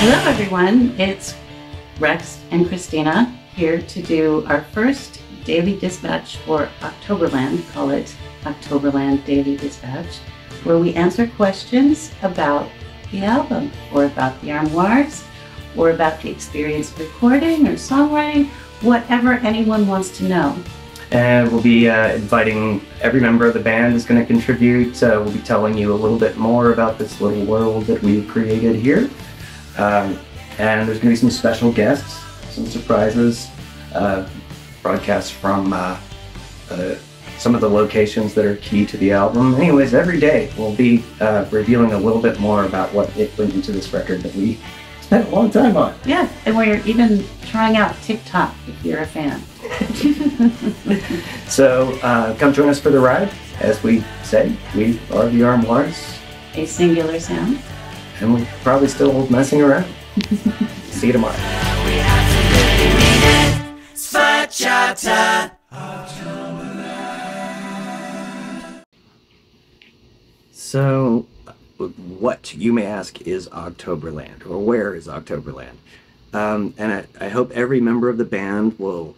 Hello, everyone. It's Rex and Christina here to do our first daily dispatch for Octoberland. Call it Octoberland Daily Dispatch, where we answer questions about the album or about the armoires or about the experience of recording or songwriting, whatever anyone wants to know. And we'll be uh, inviting every member of the band is going to contribute. Uh, we'll be telling you a little bit more about this little world that we've created here. Um, and there's going to be some special guests, some surprises, uh, broadcasts from uh, uh, some of the locations that are key to the album. Anyways, every day we'll be uh, revealing a little bit more about what it went into this record that we spent a long time on. Yeah, and we're even trying out TikTok if you're a fan. So uh, come join us for the ride. As we say, we are the Armoires, A singular sound. And we're probably still messing around. See you tomorrow. So, what you may ask is Octoberland, or where is Octoberland? Um, and I, I hope every member of the band will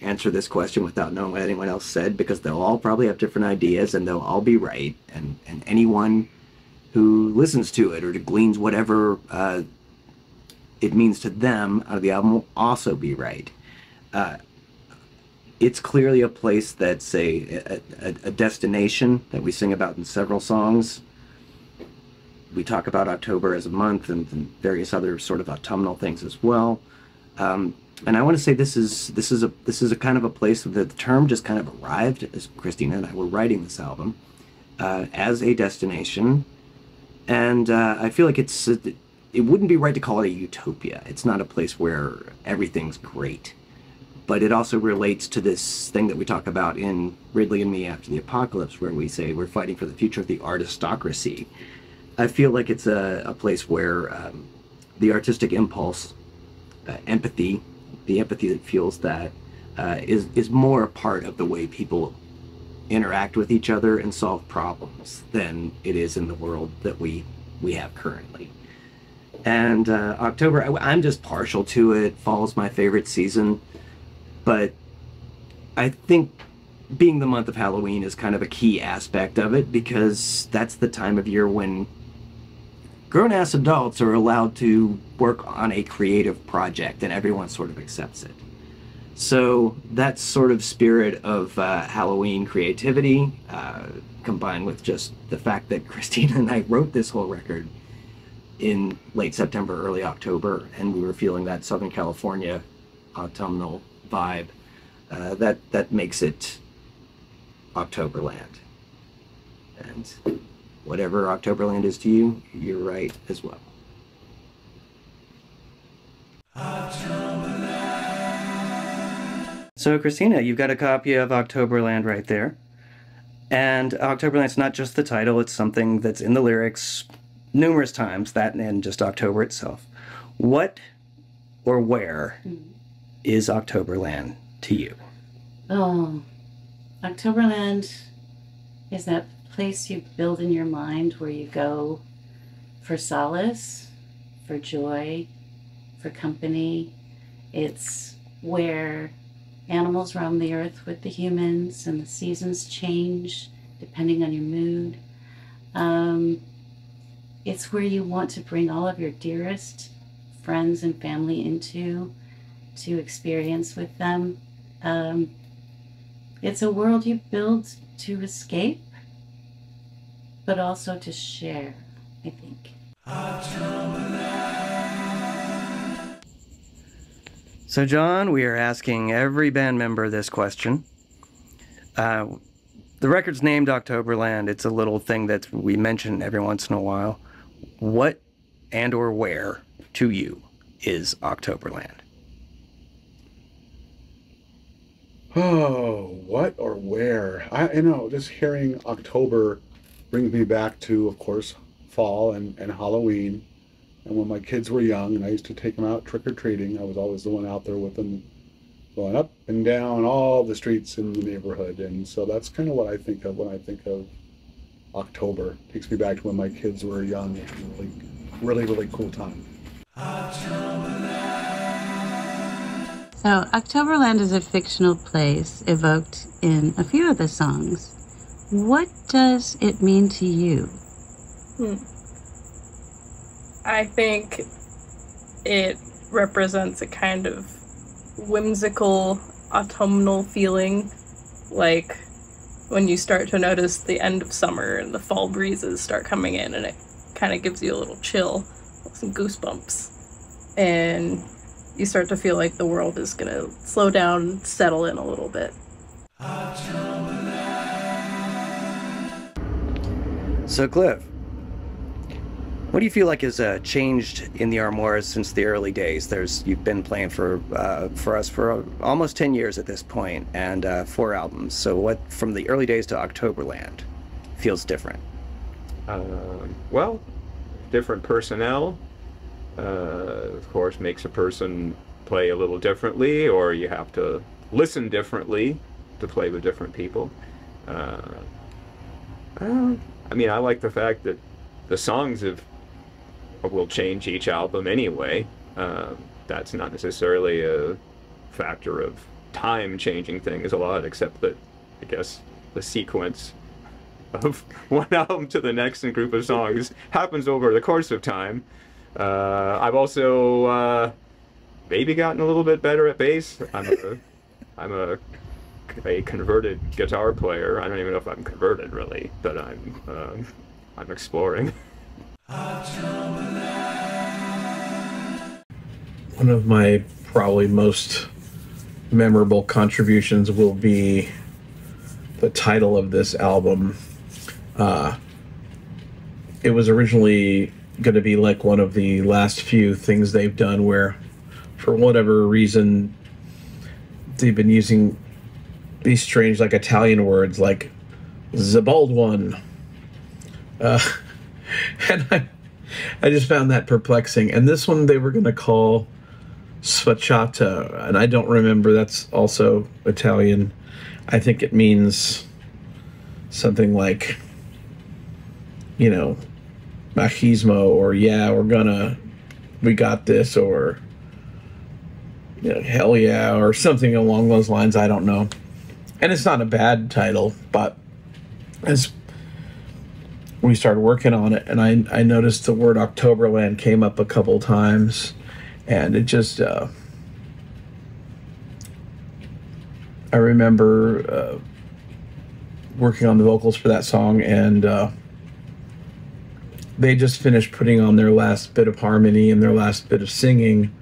answer this question without knowing what anyone else said, because they'll all probably have different ideas, and they'll all be right. And and anyone who listens to it or to gleans whatever uh, it means to them out of the album will also be right. Uh, it's clearly a place that's a, a, a- destination that we sing about in several songs. We talk about October as a month and, and various other sort of autumnal things as well. Um, and I want to say this is this is a this is a kind of a place that the term just kind of arrived as Christina and I were writing this album uh, as a destination, and uh, I feel like it's it wouldn't be right to call it a utopia. It's not a place where everything's great but it also relates to this thing that we talk about in Ridley and Me After the Apocalypse, where we say we're fighting for the future of the artistocracy. I feel like it's a, a place where um, the artistic impulse, uh, empathy, the empathy that fuels that, uh, is is more a part of the way people interact with each other and solve problems than it is in the world that we we have currently. And uh, October, I, I'm just partial to it. Fall's my favorite season but I think being the month of Halloween is kind of a key aspect of it because that's the time of year when grown ass adults are allowed to work on a creative project and everyone sort of accepts it. So that sort of spirit of uh, Halloween creativity, uh, combined with just the fact that Christina and I wrote this whole record in late September, early October, and we were feeling that Southern California autumnal vibe. Uh, that that makes it Octoberland. And whatever Octoberland is to you, you're right as well. So, Christina, you've got a copy of Octoberland right there. And Octoberland's not just the title, it's something that's in the lyrics numerous times, that and just October itself. What or where hmm. is Octoberland to you? Oh, Octoberland is that place you build in your mind where you go for solace, for joy, for company. It's where animals roam the earth with the humans and the seasons change depending on your mood. Um, it's where you want to bring all of your dearest friends and family into to experience with them. Um, it's a world you build to escape, but also to share, I think. So, John, we are asking every band member this question. Uh, the record's named Octoberland. It's a little thing that we mention every once in a while. What and or where to you is Octoberland? Oh, what or where? I you know, just hearing October brings me back to, of course, fall and, and Halloween. And when my kids were young and I used to take them out trick or treating, I was always the one out there with them, going up and down all the streets in the neighborhood. And so that's kind of what I think of when I think of October. It takes me back to when my kids were young. Really, really, really cool time. So, Octoberland is a fictional place evoked in a few of the songs. What does it mean to you? Hmm. I think it represents a kind of whimsical autumnal feeling, like when you start to notice the end of summer and the fall breezes start coming in, and it kind of gives you a little chill, some goosebumps, and you start to feel like the world is gonna slow down, settle in a little bit. So, Cliff, what do you feel like has uh, changed in the Armoires since the early days? There's you've been playing for uh, for us for almost ten years at this point, and uh, four albums. So, what from the early days to Octoberland feels different? Um, well, different personnel, uh, of course, makes a person play a little differently, or you have to listen differently to play with different people. Uh, I mean, I like the fact that the songs have will change each album anyway. Uh, that's not necessarily a factor of time changing things a lot, except that I guess the sequence of one album to the next and group of songs happens over the course of time. Uh, I've also uh, maybe gotten a little bit better at bass. I'm a, I'm a, a converted guitar player. I don't even know if I'm converted really, but I'm um, I'm exploring. One of my probably most memorable contributions will be the title of this album. Uh, it was originally going to be like one of the last few things they've done where, for whatever reason, they've been using these strange, like Italian words like Zibaldone. Uh, and I, I just found that perplexing. And this one they were going to call Sfacciata, and I don't remember. That's also Italian. I think it means something like, you know, machismo, or yeah, we're gonna, we got this, or you know, hell yeah, or something along those lines. I don't know. And it's not a bad title, but as we started working on it, and I I noticed the word Octoberland came up a couple times and it just uh, I remember uh, working on the vocals for that song, and uh, they just finished putting on their last bit of harmony and their last bit of singing,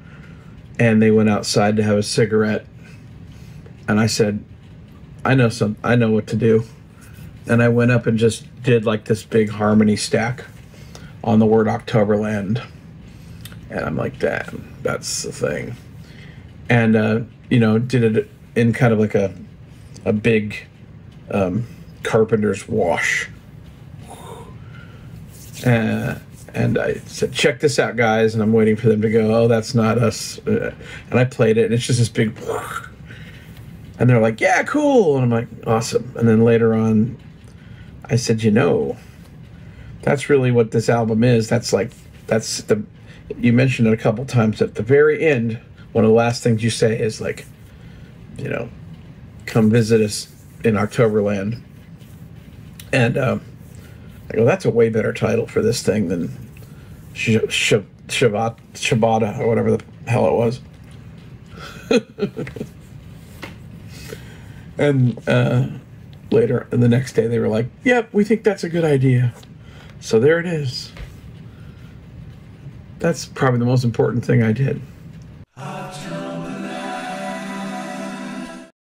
and they went outside to have a cigarette, and I said, "I know some, I know what to do," and I went up and just did like this big harmony stack on the word Octoberland. And I'm like, damn, that's the thing. And uh, you know, did it in kind of like a a big um, carpenter's wash. Uh, and I said, check this out, guys. And I'm waiting for them to go, oh, that's not us. Uh, and I played it, and it's just this big. And they're like, yeah, cool. And I'm like, awesome. And then later on, I said, you know, that's really what this album is. That's like, that's the you mentioned it a couple times at the very end. One of the last things you say is like, you know, come visit us in Octoberland. And um, I go, that's a way better title for this thing than Sh- Sh- Shabbat, or whatever the hell it was. and uh, later, the next day, they were like, yep, we think that's a good idea. So there it is. That's probably the most important thing I did.